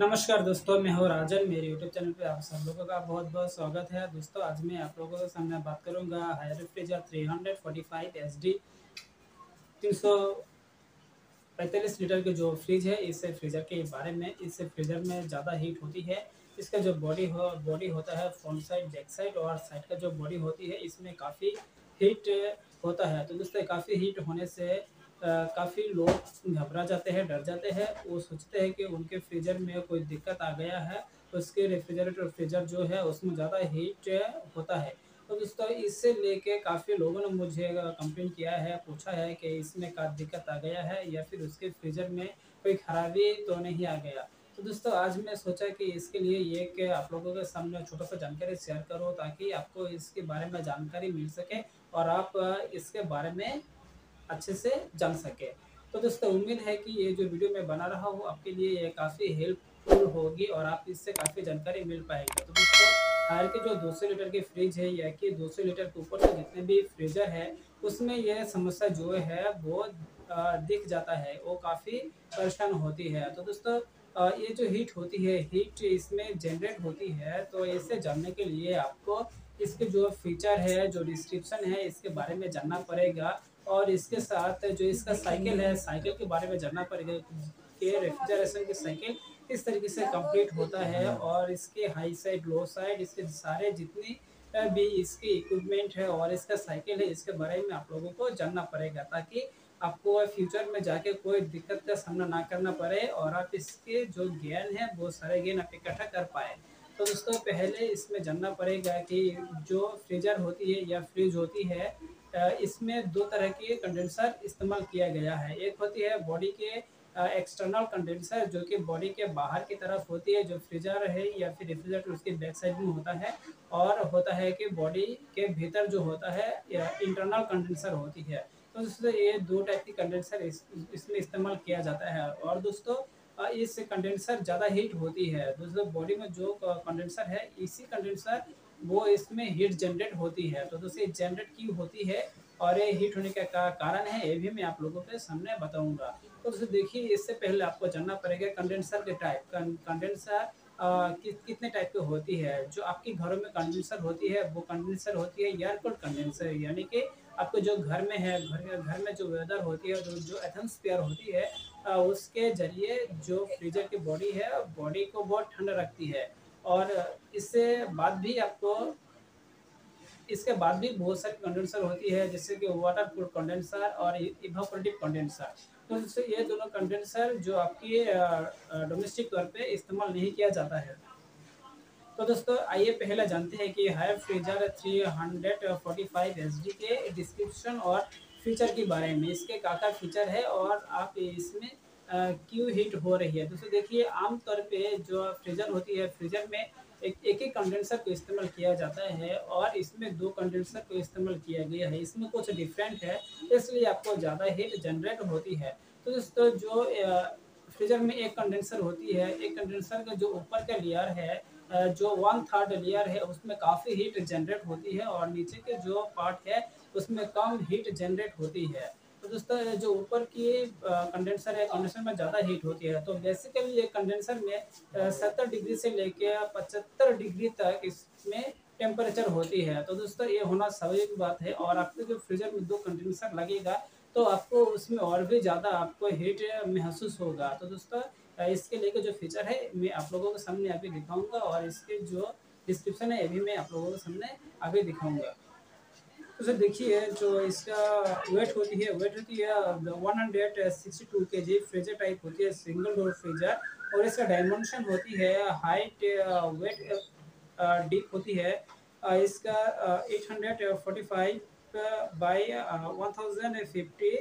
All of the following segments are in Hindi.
नमस्कार दोस्तों, मैं हूँ राजन, मेरे यूट्यूब चैनल पे आप सब लोगों का बहुत बहुत स्वागत है। दोस्तों, आज मैं आप लोगों के सामने बात करूँगा Haier refrigerator three hundred forty five H D तीन सौ पैंतालीस लीटर के जो फ्रिज है, इस फ्रीजर के बारे में, इस फ्रीजर में ज़्यादा हीट होती है। इसका जो बॉडी हो बॉडी होता है फ्रंट साइड बैक साइड और साइड का जो बॉडी होती है, इसमें काफ़ी हीट होता है। तो दोस्तों, काफ़ी हीट होने से काफ़ी लोग घबरा जाते हैं, डर जाते हैं। वो सोचते हैं कि उनके फ्रीजर में कोई दिक्कत आ गया है उसके रेफ्रिजरेटर फ्रीजर जो है, उसमें ज़्यादा हीट होता है। तो दोस्तों, इससे लेके काफ़ी लोगों ने मुझे कंप्लेन किया है, पूछा है कि इसमें का दिक्कत आ गया है या फिर उसके फ्रीजर में कोई खराबी तो नहीं आ गया। तो दोस्तों, आज मैं सोचा कि इसके लिए ये कि आप लोगों के सामने छोटा सा जानकारी शेयर करो, ताकि आपको इसके बारे में जानकारी मिल सके और आप इसके बारे में अच्छे से जान सके। तो दोस्तों, उम्मीद है कि ये जो वीडियो मैं बना रहा हूँ, आपके लिए ये काफ़ी हेल्पफुल होगी और आप इससे काफ़ी जानकारी मिल पाएगी। तो दोस्तों हायर के जो 200 लीटर की फ्रिज है या कि 200 लीटर के ऊपर से जितने भी फ्रीजर है, उसमें यह समस्या जो है, वो दिख जाता है, वो काफ़ी परेशान होती है। तो दोस्तों ये जो हीट होती है हीट इसमें जनरेट होती है तो इसे जानने के लिए आपको इसके जो फीचर है, जो डिस्क्रिप्शन है, इसके बारे में जानना पड़ेगा। और इसके साथ जो इसका साइकिल है, साइकिल के बारे में जानना पड़ेगा कि रेफ्रिजरेशन की साइकिल किस तरीके से कंप्लीट होता है और इसके हाई साइड, लो साइड, इसके सारे जितने भी इसके इक्विपमेंट है और इसका साइकिल है, इसके बारे में आप लोगों को जानना पड़ेगा ताकि आपको फ्यूचर में जाके कोई दिक्कत का सामना ना करना पड़े और आप इसके जो ज्ञान है, वो सारे ज्ञान आप इकट्ठा कर पाए। तो दोस्तों, पहले इसमें जानना पड़ेगा कि जो फ्रीजर होती है या फ्रिज होती है इसमें दो तरह के कंडेंसर इस्तेमाल किया गया है। एक होती है बॉडी के एक्सटर्नल कंडेंसर जो कि बॉडी के बाहर की तरफ़ होती है जो फ्रीजर है या फिर रेफ्रिजरेटर उसके बैक साइड में होता है। और होता है कि बॉडी के भीतर जो होता है इंटरनल कंडेंसर होती है। तो दोस्तों ये दो टाइप की कंडेंसर इस, इसमें इस्तेमाल किया जाता है। और दोस्तों इस कंडेंसर ज़्यादा हीट होती है। दोस्तों बॉडी में जो कंडेंसर है इसी कंडेंसर वो इसमें हीट जनरेट होती है। तो दोस्तों जनरेट क्यों होती है? और ये हीट होने का कारण है ये भी मैं आप लोगों के सामने बताऊँगा। तो दोस्तों देखिए इससे पहले आपको जानना पड़ेगा कंडेंसर के टाइप कंडेंसर कि, कितने टाइप की होती है? जो आपके घरों में कंडेंसर होती है वो कंडेंसर होती है एयर कंडेंसर यानी कि आपको जो घर में है घर घर में जो वेदर होती है जो जो एथमोस्फेयर होती है उसके ज़रिए जो फ्रीजर की बॉडी है बॉडी को बहुत ठंडा रखती है। और इससे बाद भी आपको, इसके बाद भी बहुत सारी कंडेंसर होती है, जैसे कि वाटर प्रूफ कंडेंसर और इवापोरेटिव कंडेंसर तो ये दोनों कंडेंसर जो आपकी डोमेस्टिक तौर पे इस्तेमाल नहीं किया जाता है। तो दोस्तों, आइए पहले जानते हैं कि हाई फ्रीजर 345 एचडी के डिस्क्रिप्शन और फीचर के बारे में। इसके क्या क्या फीचर है और आप इसमें क्यों हीट हो रही है? दोस्तों देखिए आमतौर पे जो फ्रीजर होती है फ्रीजर में एक एक ही कंडेंसर को इस्तेमाल किया जाता है और इसमें दो कंडेंसर को इस्तेमाल किया गया है। इसमें कुछ डिफरेंट है, इसलिए आपको ज़्यादा हीट जनरेट होती है। तो दोस्तों जो फ्रीजर में एक कंडेंसर होती है, एक कंडेंसर का जो ऊपर का लेयर है जो वन थर्ड लेयर है, उसमें काफ़ी हीट जनरेट होती है और नीचे के जो पार्ट है, उसमें कम हीट जनरेट होती है। दोस्तों जो ऊपर की कंडेंसर है कंडेंसर में ज़्यादा हीट होती है। तो बेसिकली ये कंडेंसर में सत्तर डिग्री से लेके पचहत्तर डिग्री तक इसमें टेम्परेचर होती है। तो दोस्तों, ये होना स्वाभाविक बात है और आपके जो फ्रीजर में दो कंडेंसर लगेगा तो आपको उसमें और भी ज़्यादा आपको हीट महसूस होगा। तो दोस्तों इसके लेके जो फीचर है, मैं आप लोगों के सामने अभी दिखाऊँगा और इसके जो डिस्क्रिप्शन है, ये भी मैं आप लोगों के सामने अभी दिखाऊँगा। तो सर देखिए जो इसका वेट होती है वेट होती है वन हंड्रेड सिक्सटी टू के जी फ्रीजर टाइप होती है सिंगल डोर फ्रीजर और इसका डायमेंशन होती है हाइट वेट डीप होती है uh, इसका eight hundred forty five by one thousand fifty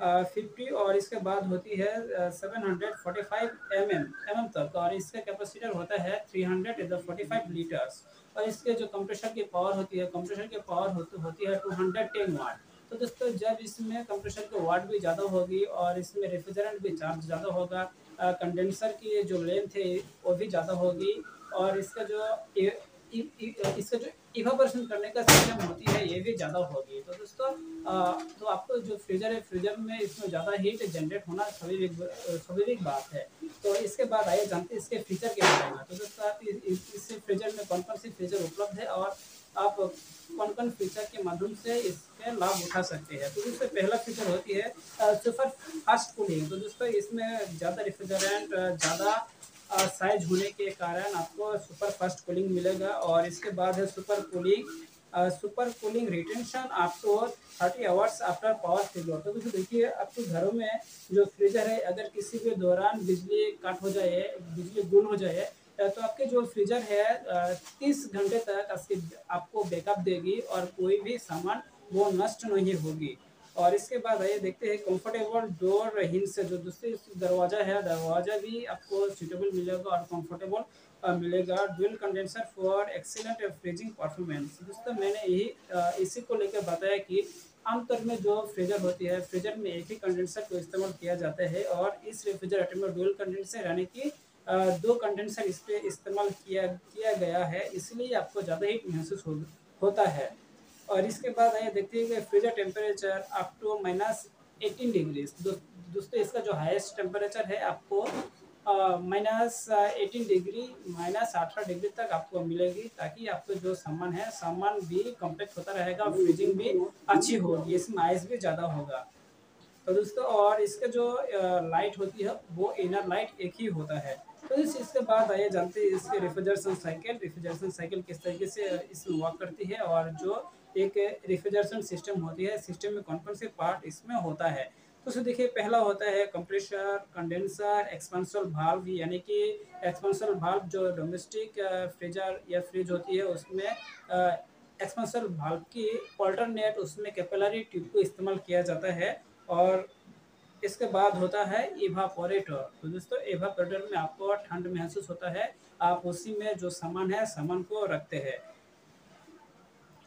fifty और इसके बाद होती है seven hundred forty five m m m m तक। और इसका कैपेसिटर होता है three hundred forty five litres और इसके जो कंप्रेशर की पावर होती है कंप्रेशर की पावर होती होती है टू हंड्रेड टेन वाट तो दोस्तों, जब इसमें कंप्रेशर की वाट भी ज़्यादा होगी और इसमें रेफ्रिजरेंट भी चार्ज ज़्यादा होगा कंडेंसर की जो लेंथ है, वो भी ज़्यादा होगी। और इसका जो इसका जो इवापोरेशन करने का सिस्टम होती है, ये भी ज़्यादा होगी तो दोस्तों तो आपको जो फ्रीजर है फ्रीजर में इसमें ज़्यादा हीट जनरेट होना स्वाभाविक स्वाभाविक बात है। तो इसके बाद आइए जानते हैं इसके फीचर के बारे में। तो दोस्तों, आप इस फ्रीजर में कौन कौन सी फीचर उपलब्ध है और आप कौन कौन फीचर के माध्यम से इसके लाभ उठा सकते हैं? तो दोस्तों, पहला फीचर होती है सुपर फास्ट कूलिंग तो दोस्तों, इसमें ज़्यादा रिफ्रिजरेंट ज़्यादा साइज़ होने के कारण आपको सुपर फास्ट कूलिंग मिलेगा और इसके बाद है super cooling super cooling retention आपको thirty hours after power failure तो दोस्तों देखिए आपके घरों में जो फ्रीजर है, अगर किसी के दौरान बिजली कट हो जाए, बिजली गुल हो जाए तो आपके जो फ्रीजर है तीस घंटे तक आपको बैकअप देगी और कोई भी सामान वो नष्ट नहीं होगी। और इसके बाद आइए देखते हैं कंफर्टेबल डोर हिंस जो दूसरी दरवाज़ा है दरवाज़ा भी आपको सूटेबल मिलेगा और कंफर्टेबल मिलेगा। Dual condenser for excellent freezing performance दोस्तों मैंने यही इसी को लेकर बताया कि आमतौर में जो फ्रीजर होती है फ्रीजर में एक ही कंडेंसर को इस्तेमाल किया जाता है और इस रेफ्रिजरेटर में डुअल कंडेंसर यानी कि दो कंडेंसर इस पर इस्तेमाल किया किया गया है इसलिए आपको ज़्यादा हीट महसूस हो, होता है। और इसके बाद आइए देखते हैं कि freezer temperature up to minus eighteen degree दोस्तों इसका जो हाईएस्ट टेम्परेचर है आपको माइनस एटीन डिग्री माइनस अठारह डिग्री तक आपको मिलेगी ताकि आपको जो सामान है, सामान भी कंप्लीट होता रहेगा फ्रीजिंग भी अच्छी होगी, इसमें आइस भी ज़्यादा होगा। तो दोस्तों, और इसका जो लाइट होती है, वो इनर लाइट एक ही होता है। तो इस, इसके बाद आइए जानते हैं इसके रेफ्रिजरेशन साइकिल रेफ्रिजरेशन साइकिल किस तरीके से इसमें वर्क करती है और जो एक रेफ्रिजरेशन सिस्टम होती है। सिस्टम में कौन कौन से पार्ट इसमें होता है? तो उसमें देखिए, पहला होता है कंप्रेशर कंडेंसर एक्सपेंसल भाल्व यानी कि एक्सपेंसल भाल्व जो डोमेस्टिक फ्रीजर या फ्रिज होती है, उसमें एक्सपेंसल भाल्व की ऑल्टरनेट उसमें कैपिलरी ट्यूब को इस्तेमाल किया जाता है और इसके बाद होता है इवापोरेटर तो दोस्तों इवापोरेटर में आपको ठंड महसूस होता है। आप उसी में जो सामान है, सामान को रखते हैं।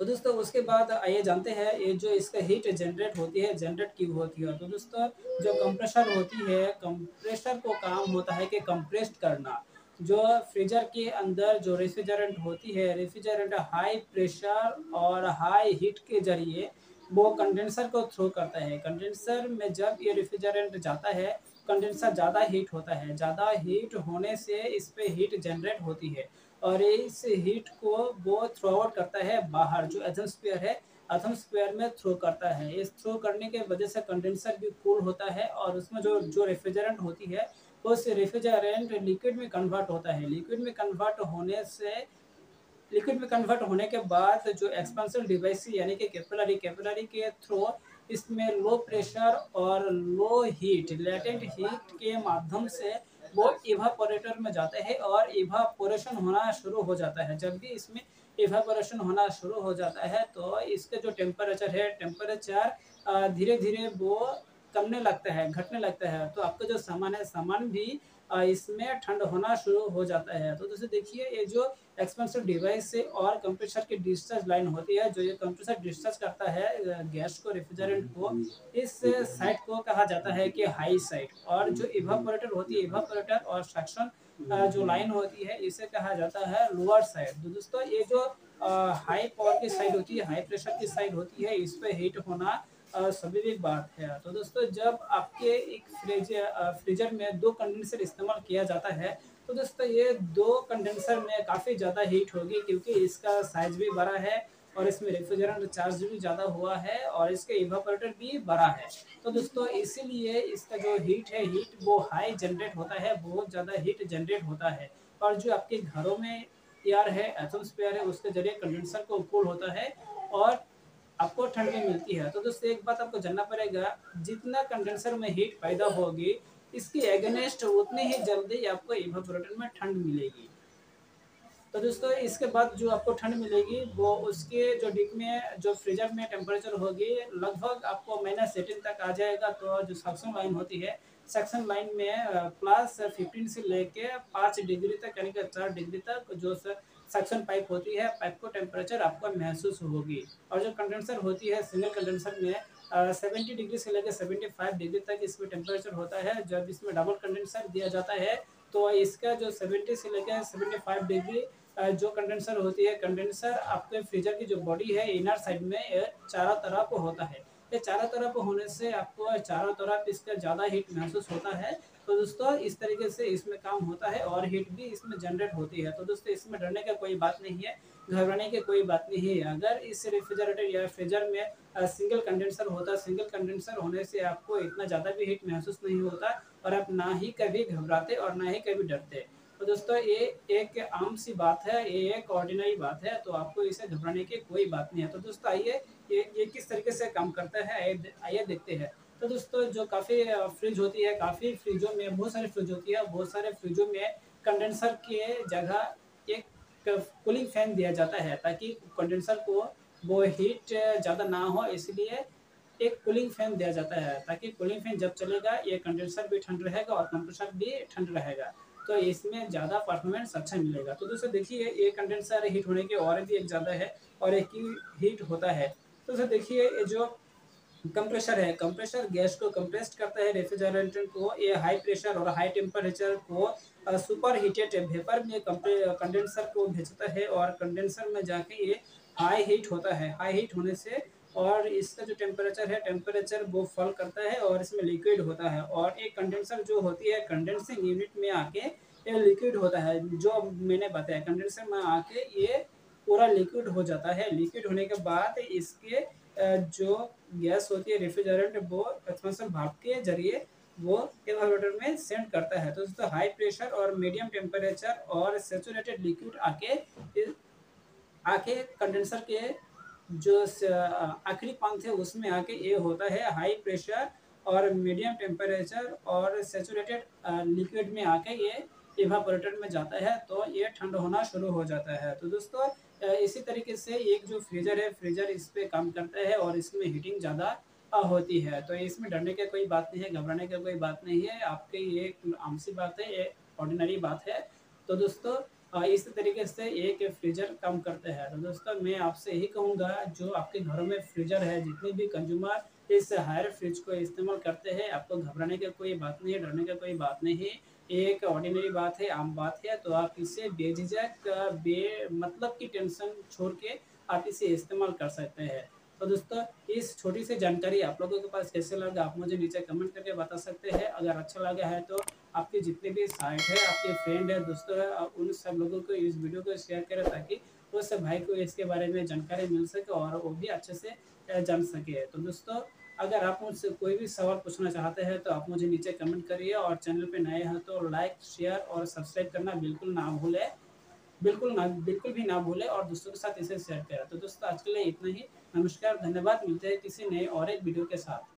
तो दोस्तों, उसके बाद आइए जानते हैं, ये जो इसका हीट जनरेट होती है जनरेट क्यों होती है? तो दोस्तों, जो कंप्रेशर होती है कंप्रेशर को काम होता है कि कंप्रेस्ड करना। जो फ्रीजर के अंदर जो रेफ्रिजरेंट होती है रेफ्रिजरेंट हाई प्रेशर और हाई हीट के ज़रिए वो कंडेंसर को थ्रो करता है। कंडेंसर में जब ये रेफ्रिजरेंट जाता है कंडेंसर ज़्यादा हीट होता है। ज़्यादा हीट होने से इस पर हीट जनरेट होती है। और इस हीट को वो थ्रो आउट करता है बाहर, जो एथमोस्फेयर है एथमोस्फेयर में थ्रो करता है। इस थ्रो करने के वजह से कंडेंसर भी कूल होता है और उसमें जो जो रेफ्रिजरेंट होती है, उस रेफ्रिजरेंट लिक्विड में कन्वर्ट होता है। लिक्विड में कन्वर्ट होने से लिक्विड में कन्वर्ट होने के बाद जो एक्सपेंसिव डिवाइस यानी कि कैपिलरी कैपिलरी के थ्रो इसमें लो प्रेशर और लो हीट लेटेंट हीट के माध्यम से वो इवापोरेटर में जाते हैं और इवापोरेशन होना शुरू हो जाता है। जब भी इसमें इवापोरेशन होना शुरू हो जाता है तो इसका जो टेम्परेचर है टेम्परेचर धीरे धीरे वो कमने लगता है, घटने लगता है। तो आपका जो सामान है, सामान भी इसमें ठंड होना शुरू हो जाता है। तो दोस्तों देखिए ये जो एक्सपेंसिव डिवाइस से और कंप्रेसर की डिस्चार्ज लाइन होती है जो ये कंप्रेसर डिस्चार्ज करता है गैस को रेफ्रिजरेंट को इस साइड को कहा जाता है कि हाई साइड और जो इवापोरेटर होती है इवापोरेटर और सक्शन जो लाइन होती है इसे कहा जाता है लोअर साइड तो दोस्तों ये जो हाई पावर की साइड होती है हाई प्रेशर की साइड होती है इस पर हीट होना स्वाभाविक बात है। तो दोस्तों, जब आपके एक फ्रिज फ्रीजर में दो कंडेंसर इस्तेमाल किया जाता है तो दोस्तों, ये दो कंडेंसर में काफ़ी ज़्यादा हीट होगी क्योंकि इसका साइज़ भी बड़ा है और इसमें रेफ्रिजरेंट चार्ज भी ज़्यादा हुआ है और इसके इवापोरेटर भी बड़ा है। तो दोस्तों, इसीलिए इसका जो हीट है हीट वो हाई जनरेट होता है, बहुत ज़्यादा हीट जनरेट होता है। और जो आपके घरों में एयर है एथमोस्फेयर है, उसके ज़रिए कंडेंसर को कूल होता है और आपको ठंड भी मिलती है। तो दोस्तों, एक बात आपको जानना पड़ेगा, जितना कंडेंसर में हीट पैदा होगी, इसकी एगेनेस्ट उतनी ही जल्दी आपको इवापोरेटर में ठंड मिलेगी। तो दोस्तों, इसके बाद जो आपको ठंड मिलेगी, वो उसके जो डिक में, जो फ्रीजर में टेम्परेचर होगी, लगभग आपको माइनस एटीन तक आ जाएगा। तो जो सक्शन लाइन होती है सेक्शन लाइन में प्लस फिफ्टीन से लेके पाँच डिग्री तक, यानी कि चार डिग्री तक जो सक्शन पाइप होती है पाइप को टेम्परेचर आपको महसूस होगी। और जो कंडेंसर होती है सिंगल कंडेंसर में सेवेंटी डिग्री से लेकर सेवेंटी फाइव डिग्री तक इसमें टेम्परेचर होता है। जब इसमें डबल कंडेंसर दिया जाता है तो इसका जो सेवेंटी से लेकर सेवेंटी फाइव डिग्री जो कंडेंसर होती है कंडेंसर आपके फ्रीजर की जो बॉडी है इनर साइड में चारों तरफ़ होता है। ये चारों तरफ़ होने से आपको चारों तरफ़ इसका ज़्यादा हीट महसूस होता है। तो दोस्तों, इस तरीके से इसमें काम होता है और हीट भी इसमें जनरेट होती है। तो दोस्तों, इसमें डरने का कोई बात नहीं है, घबराने की कोई बात नहीं है। अगर इस रेफ्रिजरेटर या फ्रीजर में सिंगल कंडेंसर होता सिंगल कंडेंसर होने से आपको इतना ज़्यादा भी हीट महसूस नहीं होता और आप ना ही कभी घबराते और ना ही कभी डरते। तो दोस्तों, ये एक आम सी बात है, ये एक ऑर्डिनरी बात है तो आपको इसे घबराने की कोई बात नहीं है। तो दोस्तों, आइए, ये ये किस तरीके से काम करता है, आइए देखते हैं। तो दोस्तों, जो काफ़ी फ्रिज होती है, काफ़ी फ्रिजों में, बहुत सारे फ्रिज होती है, बहुत सारे फ्रिजों में कंडेंसर के जगह एक कूलिंग फ़ैन दिया जाता है, ताकि कंडेंसर को वो हीट ज़्यादा ना हो, इसलिए एक कूलिंग फ़ैन दिया जाता है, ताकि कूलिंग फ़ैन जब चलेगा, ये कंडेंसर भी ठंड रहेगा और कंप्रेसर भी ठंड रहेगा। तो इसमें ज़्यादा परफॉर्मेंस अच्छा मिलेगा। तो दोस्तों देखिए, ये कंडेंसर हीट होने की और भी एक ज़्यादा है और एक ही हीट होता है। तो दोस्तों देखिए, ये जो कंप्रेशर है कंप्रेशर गैस को कंप्रेस करता है रेफ्रिजरेटर को, ये हाई प्रेशर और हाई टेम्परेचर को सुपर हीटेड वेपर में कंडेंसर को भेजता है और कंडेंसर में जाके ये हाई हीट होता है। हाई हीट होने से और इसका जो टेम्परेचर है टेम्परेचर वो फॉल करता है और इसमें लिक्विड होता है। और एक कंडेंसर जो होती है कंडेंसिंग यूनिट में आके ये लिक्विड होता है। जो मैंने बताया कंडेंसर में आके ये पूरा लिक्विड हो जाता है। लिक्विड होने के बाद इसके जो गैस होती है रेफ्रिजरेंट वो एटमोसफेयर भाप के ज़रिए वो एवापोरेटर में सेंड करता है। तो दोस्तों हाई प्रेशर और मीडियम टेम्परेचर और सेचुरेटेड लिक्विड आके आके कंडेंसर के जो आखिरी पंथ है उसमें आके ये होता है हाई प्रेशर और मीडियम टेम्परेचर और सेचुरेटेड लिक्विड में आके ये इवापोरेटर में जाता है तो ये ठंड होना शुरू हो जाता है। तो दोस्तों इसी तरीके से एक जो फ्रीजर है फ्रीजर इस पर काम करता है और इसमें हीटिंग ज़्यादा होती है। तो इसमें डरने की कोई बात नहीं है, घबराने की कोई बात नहीं है, आपके ये आम सी बात है, ये ऑर्डिनरी बात है। तो दोस्तों इस तरीके से एक फ्रीजर काम करते हैं। तो दोस्तों, मैं आपसे यही कहूँगा, जो आपके घरों में फ्रीजर है, जितने भी कंज्यूमर इस हायर फ्रिज को इस्तेमाल करते हैं, आपको घबराने की कोई बात नहीं है, डरने की कोई बात नहीं एक ऑर्डिनरी बात है, आम बात है तो आप इसे बेझिझक, बे मतलब की टेंशन छोड़ के आप इसे इस्तेमाल कर सकते हैं। तो दोस्तों, इस छोटी सी जानकारी आप लोगों के पास कैसे लगा, आप मुझे नीचे कमेंट करके बता सकते हैं। अगर अच्छा लगा है तो आपके जितने भी साइट है, आपके फ्रेंड है, दोस्तों है उन सब लोगों को इस वीडियो को शेयर करें ताकि वो सब भाई को इसके बारे में जानकारी मिल सके और वो भी अच्छे से जान सके। तो दोस्तों, अगर आप मुझसे कोई भी सवाल पूछना चाहते हैं तो आप मुझे नीचे कमेंट करिए और चैनल पे नए हैं तो लाइक शेयर और सब्सक्राइब करना बिल्कुल ना भूलें। बिल्कुल ना, बिल्कुल भी ना भूले और दोस्तों के साथ इसे शेयर करें। तो दोस्तों, आज के लिए इतना ही। नमस्कार, धन्यवाद। मिलते हैं किसी नए और एक वीडियो के साथ।